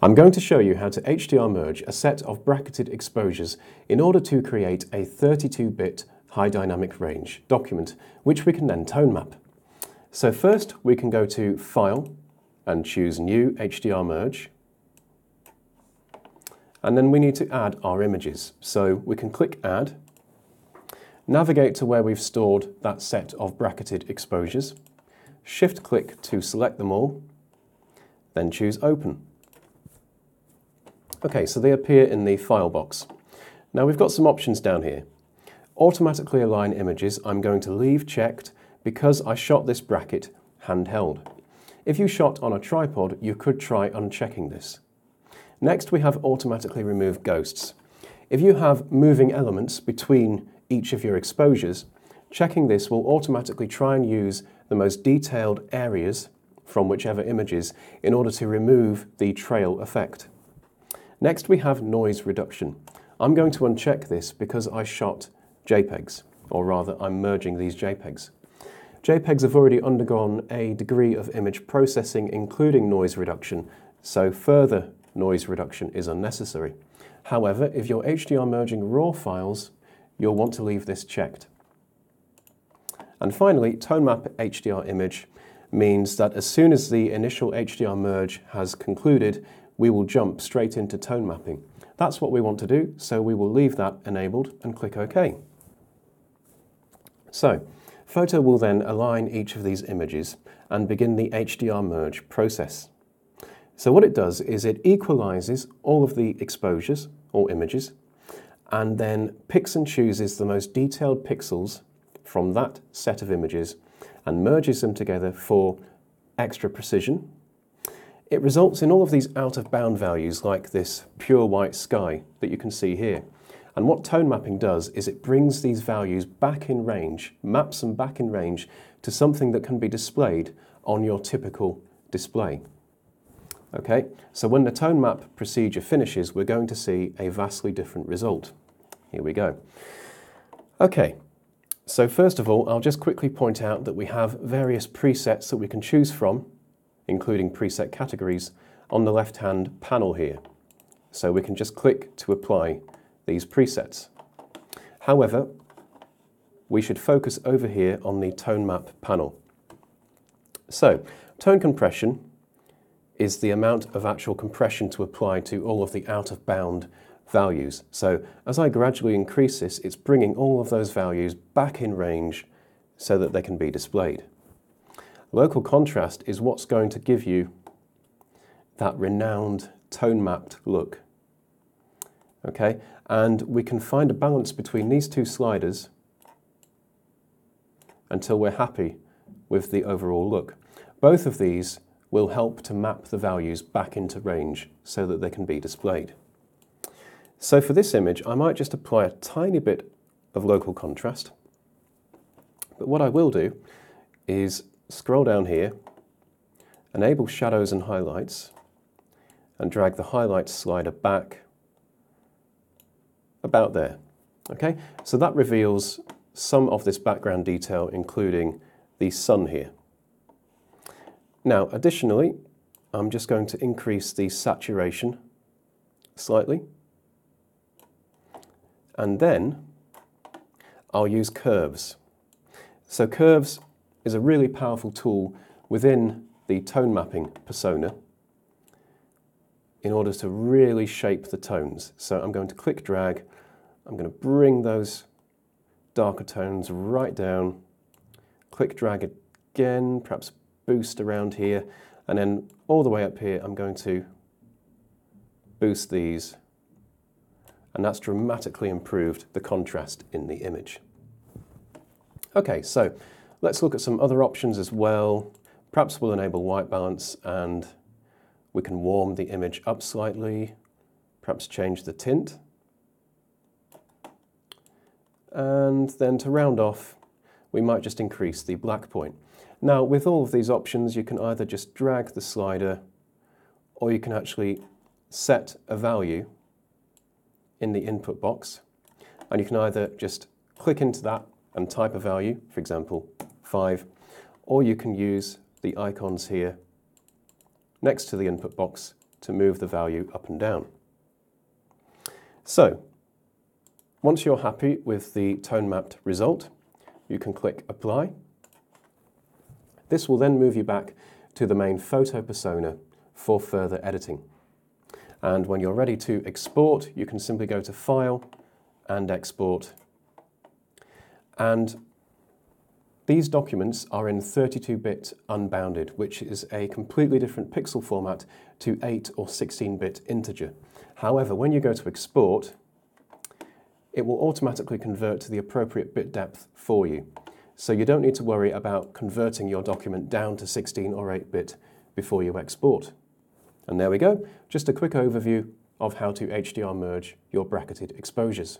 I'm going to show you how to HDR merge a set of bracketed exposures in order to create a 32-bit high dynamic range document, which we can then tone map. So first we can go to File and choose New HDR Merge. And then we need to add our images. So we can click Add, navigate to where we've stored that set of bracketed exposures, shift click to select them all, then choose Open. Okay, so they appear in the file box. Now we've got some options down here. Automatically align images I'm going to leave checked because I shot this bracket handheld. If you shot on a tripod, you could try unchecking this. Next, we have automatically remove ghosts. If you have moving elements between each of your exposures, checking this will automatically try and use the most detailed areas from whichever images in order to remove the trail effect. Next we have noise reduction. I'm going to uncheck this because I shot JPEGs, or rather I'm merging these JPEGs. JPEGs have already undergone a degree of image processing including noise reduction, so further noise reduction is unnecessary. However, if you're HDR merging RAW files, you'll want to leave this checked. And finally, tone map HDR image means that as soon as the initial HDR merge has concluded, we will jump straight into tone mapping. That's what we want to do, so we will leave that enabled and click OK. So, Photo will then align each of these images and begin the HDR merge process. So what it does is it equalizes all of the exposures or images and then picks and chooses the most detailed pixels from that set of images and merges them together for extra precision it results in all of these out of bound values like this pure white sky that you can see here. And what tone mapping does is it brings these values back in range, maps them back in range to something that can be displayed on your typical display. Okay, so when the tone map procedure finishes, we're going to see a vastly different result. Here we go. Okay, so first of all, I'll just quickly point out that we have various presets that we can choose from including preset categories, on the left-hand panel here. So we can just click to apply these presets. However, we should focus over here on the tone map panel. So, tone compression is the amount of actual compression to apply to all of the out-of-bound values. So as I gradually increase this, it's bringing all of those values back in range so that they can be displayed. Local contrast is what's going to give you that renowned tone mapped look. Okay, and we can find a balance between these two sliders until we're happy with the overall look. Both of these will help to map the values back into range so that they can be displayed. So for this image, I might just apply a tiny bit of local contrast. But what I will do is scroll down here, enable shadows and highlights, and drag the highlights slider back about there. Okay, so that reveals some of this background detail, including the sun here. Now, additionally, I'm just going to increase the saturation slightly. And then I'll use curves. So curves is a really powerful tool within the tone mapping persona in order to really shape the tones. So I'm going to click drag, I'm going to bring those darker tones right down, click drag again, perhaps boost around here, and then all the way up here I'm going to boost these and that's dramatically improved the contrast in the image. Okay, so Let's look at some other options as well. Perhaps we'll enable white balance and we can warm the image up slightly, perhaps change the tint. And then to round off, we might just increase the black point. Now, with all of these options, you can either just drag the slider or you can actually set a value in the input box. And you can either just click into that and type a value, for example, 5, or you can use the icons here next to the input box to move the value up and down. So, once you're happy with the tone mapped result, you can click Apply. This will then move you back to the main photo persona for further editing. And when you're ready to export, you can simply go to File and Export. And these documents are in 32-bit unbounded, which is a completely different pixel format to 8 or 16-bit integer. However, when you go to export, it will automatically convert to the appropriate bit depth for you. So you don't need to worry about converting your document down to 16 or 8-bit before you export. And there we go, just a quick overview of how to HDR merge your bracketed exposures.